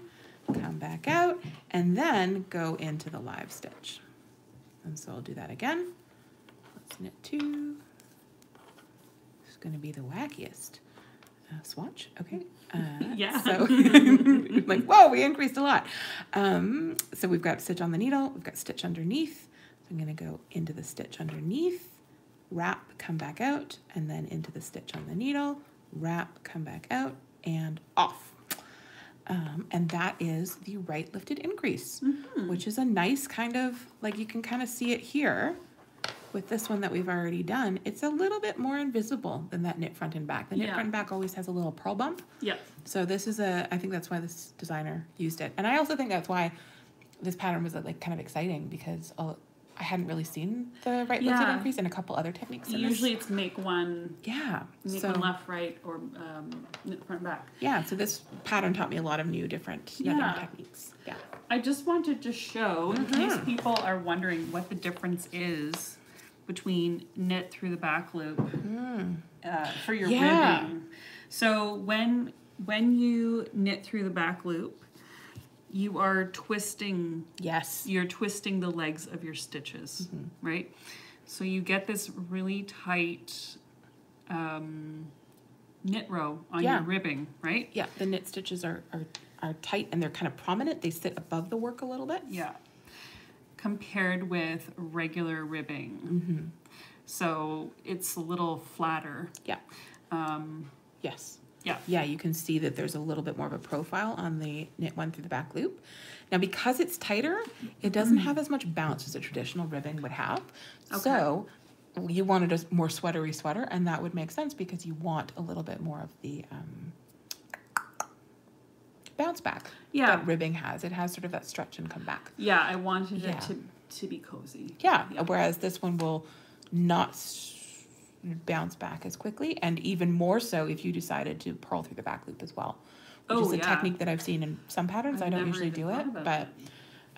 come back out, and then go into the live stitch. And so I'll do that again. Let's knit two. It's gonna be the wackiest. Uh, swatch, okay. Uh, Yeah. So, like, whoa, we increased a lot. Um, so we've got stitch on the needle, we've got stitch underneath. So I'm gonna go into the stitch underneath, wrap, come back out, and then into the stitch on the needle, wrap, come back out, and off. Um, and that is the right lifted increase, which is a nice kind of, like you can kind of see it here with this one that we've already done. It's a little bit more invisible than that knit front and back. The knit Yeah. front and back always has a little purl bump. Yep. So this is a, I think that's why this designer used it. And I also think that's why this pattern was like kind of exciting because uh, I hadn't really seen the right lifted Yeah. increase and a couple other techniques. in this. Usually it's make one, yeah. make so, one left, right, or um, knit front back. Yeah, so this pattern taught me a lot of new different knitting Yeah. techniques. Yeah. I just wanted to show, in Mm-hmm. case people are wondering what the difference is between knit through the back loop uh, for your Mm. Yeah. ribbing. So when when you knit through the back loop, you are twisting Yes. you're twisting the legs of your stitches, Mm-hmm. right? So you get this really tight um, knit row on Yeah. your ribbing, right? Yeah, the knit stitches are, are, are tight and they're kind of prominent. They sit above the work a little bit. Yeah. Compared with regular ribbing. Mm-hmm. So it's a little flatter. Yeah. Um, Yes. Yeah. Yeah, you can see that there's a little bit more of a profile on the knit one through the back loop. Now, because it's tighter, it doesn't have as much bounce as a traditional ribbing would have. So you wanted a more sweatery sweater, and that would make sense because you want a little bit more of the um, bounce back Yeah. that ribbing has. It has sort of that stretch and come back. yeah, I wanted Yeah. it to, to be cozy. Yeah, Yeah. whereas this one will not bounce back as quickly, and even more so if you decided to purl through the back loop as well. Which is Oh, a yeah. technique that I've seen in some patterns. I've I don't usually do it, but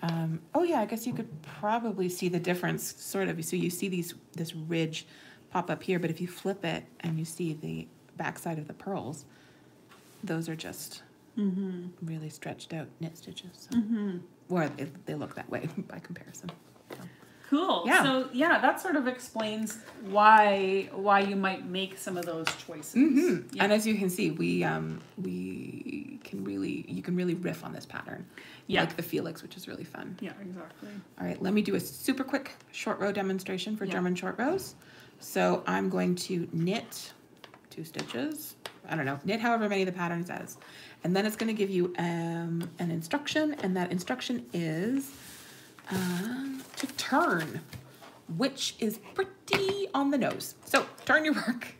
um, oh yeah, I guess you could probably see the difference, sort of. So you see these this ridge pop up here, but if you flip it and you see the backside of the purls, those are just Mm-hmm. really stretched out knit stitches. So. Mm-hmm. Or they, they look that way by comparison. So. Cool. Yeah. So yeah, that sort of explains why why you might make some of those choices. hmm Yeah. And as you can see, we um we can really you can really riff on this pattern. Yeah. Like the Felix, which is really fun. yeah, exactly. All right, let me do a super quick short row demonstration for Yeah. German short rows. So I'm going to knit two stitches. I don't know, knit however many the pattern says. And then it's going to give you um, an instruction, and that instruction is um, to turn, which is pretty on the nose. So turn your work.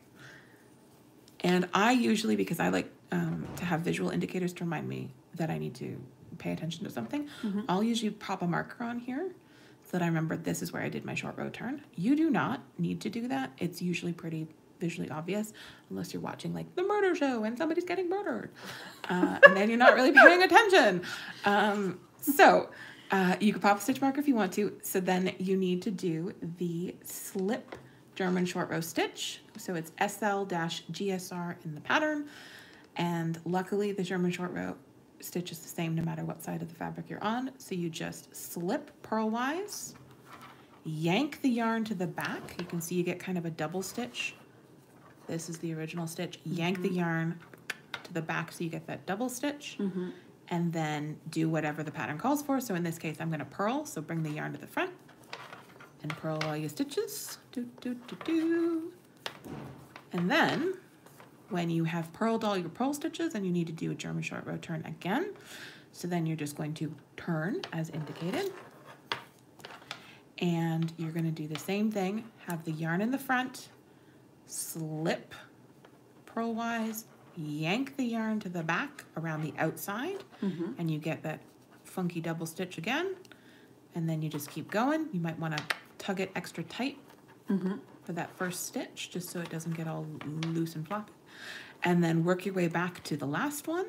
And I usually, because I like um, to have visual indicators to remind me that I need to pay attention to something, I'll usually pop a marker on here so that I remember this is where I did my short row turn. You do not need to do that. It's usually pretty visually obvious unless you're watching like the murder show and somebody's getting murdered. Uh, and then you're not really paying attention. Um, so uh, you can pop a stitch marker if you want to. So then you need to do the slip German short row stitch. So it's SL-GSR in the pattern. And luckily the German short row stitch is the same no matter what side of the fabric you're on. So you just slip purlwise, yank the yarn to the back. You can see you get kind of a double stitch. This is the original stitch. Yank the yarn to the back so you get that double stitch. Mm-hmm. And then do whatever the pattern calls for. So in this case, I'm going to purl. So bring the yarn to the front and purl all your stitches. Do, do, do, do. And then when you have purled all your purl stitches and you need to do a German short row turn again. So then you're just going to turn as indicated. And you're going to do the same thing. Have the yarn in the front, slip purlwise, yank the yarn to the back around the outside, Mm-hmm. and you get that funky double stitch again. And then you just keep going. You might want to tug it extra tight Mm-hmm. for that first stitch, just so it doesn't get all loose and floppy. And then work your way back to the last one.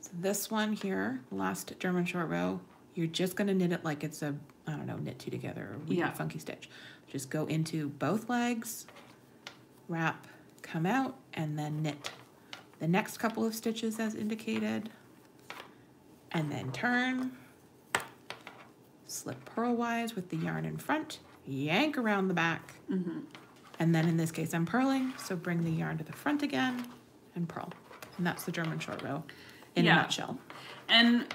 So this one here, last German short row, you're just gonna knit it like it's a, I don't know, knit two together or Yeah. funky stitch. Just go into both legs, wrap, come out, and then knit the next couple of stitches as indicated, and then turn, slip purlwise with the yarn in front, yank around the back, Mm-hmm. and then in this case I'm purling, so bring the yarn to the front again and purl. And that's the German short row in Yeah. a nutshell. And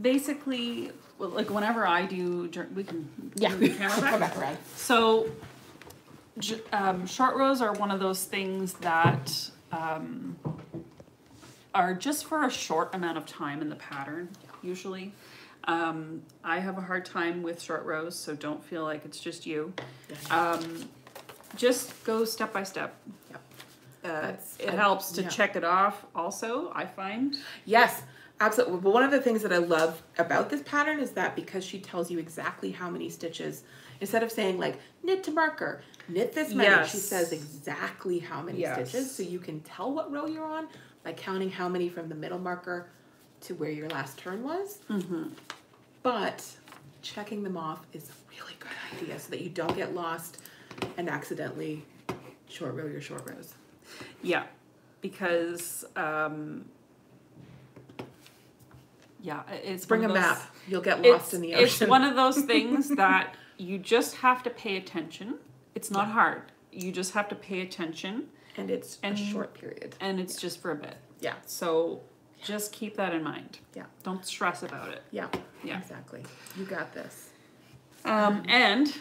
basically, like whenever I do, we can Yeah. move the camera back. Go back around. So, j- um, short rows are one of those things that um, are just for a short amount of time in the pattern, usually. Um, I have a hard time with short rows, so don't feel like it's just you. Um, just go step by step. Yep. Uh, it helps to yeah. check it off, also, I find. Yes, absolutely. But one of the things that I love about this pattern is that because she tells you exactly how many stitches, instead of saying like knit to marker, knit this many, she says exactly how many Yes. stitches. So you can tell what row you're on by counting how many from the middle marker to where your last turn was. Mm-hmm. But checking them off is a really good idea so that you don't get lost and accidentally short row your short rows. Yeah, because um, yeah, it's Bring a those- map. You'll get lost in the ocean. it's one of those things that you just have to pay attention. It's not Yeah. hard. You just have to pay attention, and it's and- a short period. and it's just for a bit. Yeah. So just keep that in mind. Yeah. Don't stress about it. Yeah. Yeah. Exactly. You got this. Um, and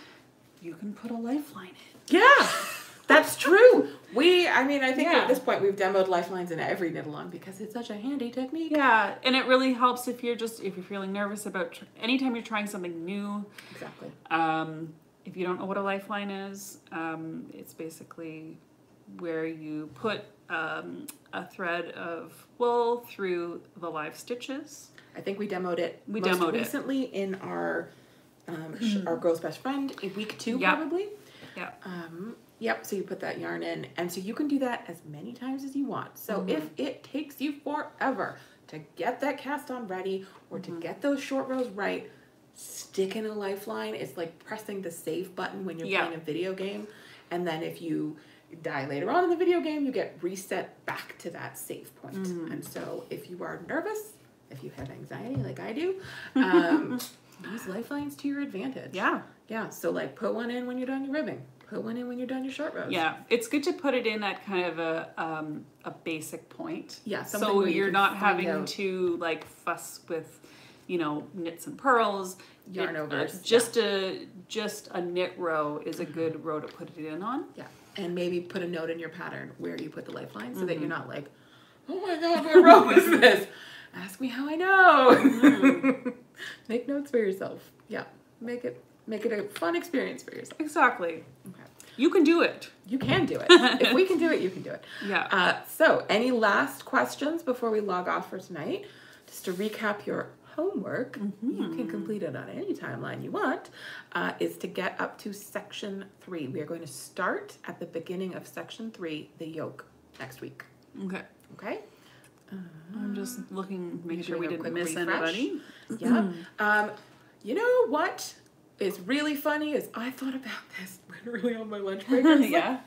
you can put a lifeline in. Yeah. That's true. We, I mean, I think Yeah. at this point we've demoed lifelines in every knit along because it's such a handy technique. Yeah, and it really helps if you're just if you're feeling nervous about tr- anytime you're trying something new. Exactly. Um, if you don't know what a lifeline is, um, it's basically where you put um, a thread of wool through the live stitches. I think we demoed it We most demoed it. recently in our um, sh- our girl's best friend in week two Yeah. probably. Yeah. Um, yep. So you put that yarn in, and so you can do that as many times as you want. So Mhm. if it takes you forever to get that cast on ready or to Mhm. get those short rows right, stick in a lifeline. It's like pressing the save button when you're Yeah. playing a video game, and then if you die later on in the video game, you get reset back to that save point. Mm -hmm. And so if you are nervous, if you have anxiety like I do, um, use lifelines to your advantage. Yeah. Yeah. So like put one in when you're done your ribbing. Put one in when you're done your short rows. Yeah, it's good to put it in at kind of a um, a basic point. Yeah, So you you're not having out- to like fuss with, you know, knits and purls. Yarn uh, overs, just a just a knit row is Mm-hmm. a good row to put it in on. Yeah. And maybe put a note in your pattern where you put the lifeline so that Mm-hmm. you're not like, oh my god, what row is this? Ask me how I know. Mm-hmm. Make notes for yourself. Yeah. Make it make it a fun experience for yourself. Exactly. Okay. You can do it. You can do it. if we can do it, you can do it. Yeah. Uh, so, any last questions before we log off for tonight? Just to recap your homework, you can complete it on any timeline you want, uh, is to get up to section three. We are going to start at the beginning of section three, the yoke, next week. Okay. Okay? I'm just looking, make sure we didn't miss refresh? anybody. Yeah. um, you know what is really funny is I thought about this literally on my lunch break. Was like, yeah.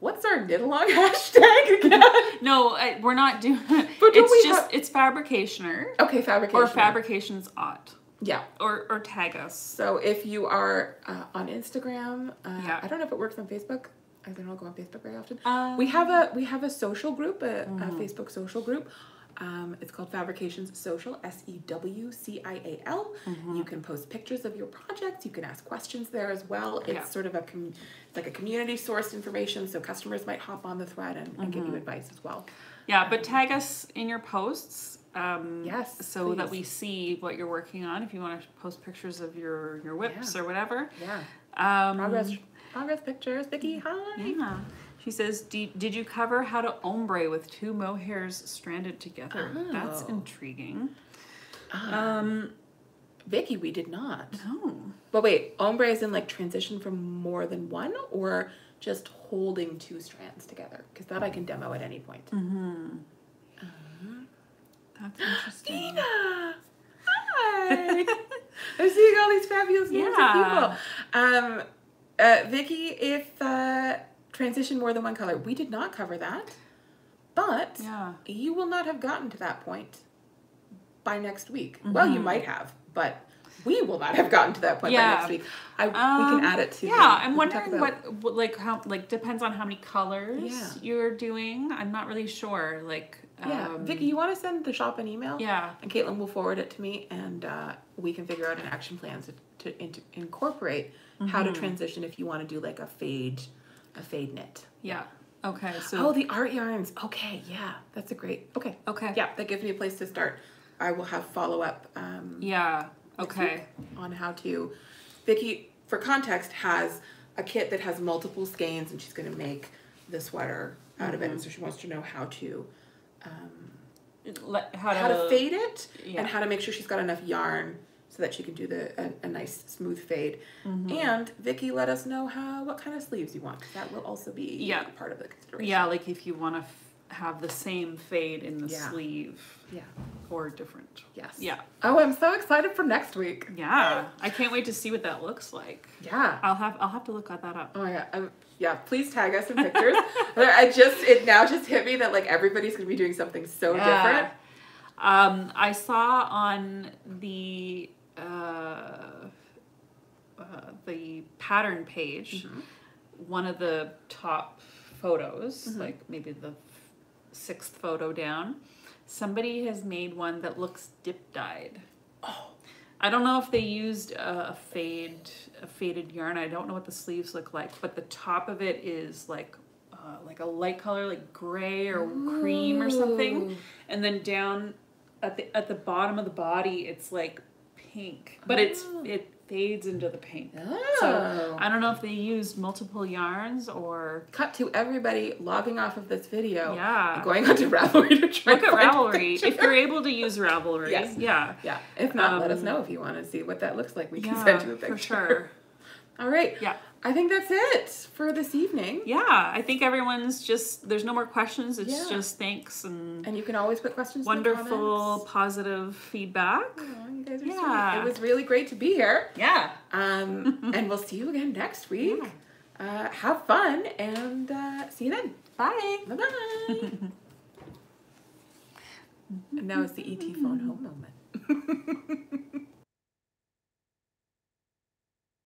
What's our knit along hashtag again? No, I, we're not doing. don't it's we just have- it's fabricationer okay, fabrication. or fabrications ought Yeah. or or tag us. So if you are uh, on Instagram, uh, Yeah. I don't know if it works on Facebook. I don't go on Facebook very often. Um, we have a we have a social group, a, Mm-hmm. a Facebook social group. Um, it's called Fabrications Social, S E W C I A L. Mm-hmm. You can post pictures of your projects. You can ask questions there as well. It's Yeah. sort of a com- it's like a community sourced information, so customers might hop on the thread and, and give you Mm-hmm. advice as well. Yeah, but tag us in your posts. Um, Yes, So that we see what you're working on. If you want to post pictures of your your WIPs Yeah. or whatever. Yeah, Um, progress progress pictures. Vicky, hi. Yeah. She says, "Did did you cover how to ombre with two mohairs stranded together? That's Oh. intriguing." Ah. Um, Vicky, we did not. no. But wait, ombre is in like transition from more than one or just holding two strands together? Because that I can demo at any point. Mm-hmm. That's interesting. Dina! Hi! I'm seeing all these fabulous names Yeah. of people. Um, uh, Vicky, if uh, transition more than one color, we did not cover that. But Yeah. you will not have gotten to that point by next week. Well, you Mhm. might have, but we will not have gotten to that point Yeah. by next week. I, we Um, can add it to. Yeah, the- I'm we wondering what, what like how like depends on how many colors Yeah. you're doing. I'm not really sure. Like Yeah, um, Vicky, you want to send the shop an email? Yeah. And Caitlin will forward it to me, and uh, we can figure out an action plan to, to in- incorporate how to Mhm. transition if you want to do like a fade, a fade knit. Yeah. Okay. So Oh, the art yarns. Okay, yeah, that's a great. Okay, okay. yeah, that gives me a place to start. I will have follow up. Um, Yeah. Okay. on how to. Vicky, for context, has a kit that has multiple skeins, and she's going to make the sweater out of it. And Mm-hmm. so she wants to know how to. Um, Let, how, how to fade it yeah. and how to make sure she's got enough yarn so that she can do the a, a nice smooth fade. Mm-hmm. And Vicky, let us know how what kind of sleeves you want that will also be Yeah. part of the consideration. Yeah, like if you want to f- have the same fade in the Yeah. sleeve Yeah. or different. Yes. Yeah. Oh, I'm so excited for next week. Yeah. I can't wait to see what that looks like. Yeah. I'll have I'll have to look that up. Oh my god. Um, yeah. Please tag us in pictures. I just it now just hit me that like everybody's gonna be doing something so Yeah. different. Um, I saw on the uh, uh, the pattern page Mm-hmm. one of the top photos, Mhm. like maybe the sixth photo down. Somebody has made one that looks dip dyed. Oh. I don't know if they used a, fade, a faded yarn. I don't know what the sleeves look like, but the top of it is like, uh, like a light color, like gray or cream or something, and then down at the at the bottom of the body, it's like pink, but it's Oh. it fades into the pink. Oh. So I don't know if they used multiple yarns or Cut to everybody logging off of this video. yeah. and Going onto Ravelry to try Look at Ravelry if you're able to use Ravelry. Yes. Yeah. Yeah. If not, let us Um, know if you want to see what that looks like. We can send you a picture. for sure. All right. Yeah. I think that's it for this evening. Yeah, I think everyone's just there's no more questions. It's Yeah. just thanks and And you can always put questions. wonderful positive feedback. Aw, you guys are Yeah. sweet. It was really great to be here. Yeah. Um, and we'll see you again next week. Uh, have fun and uh, see you then. Bye. Bye bye. and now it's the ET phone home moment.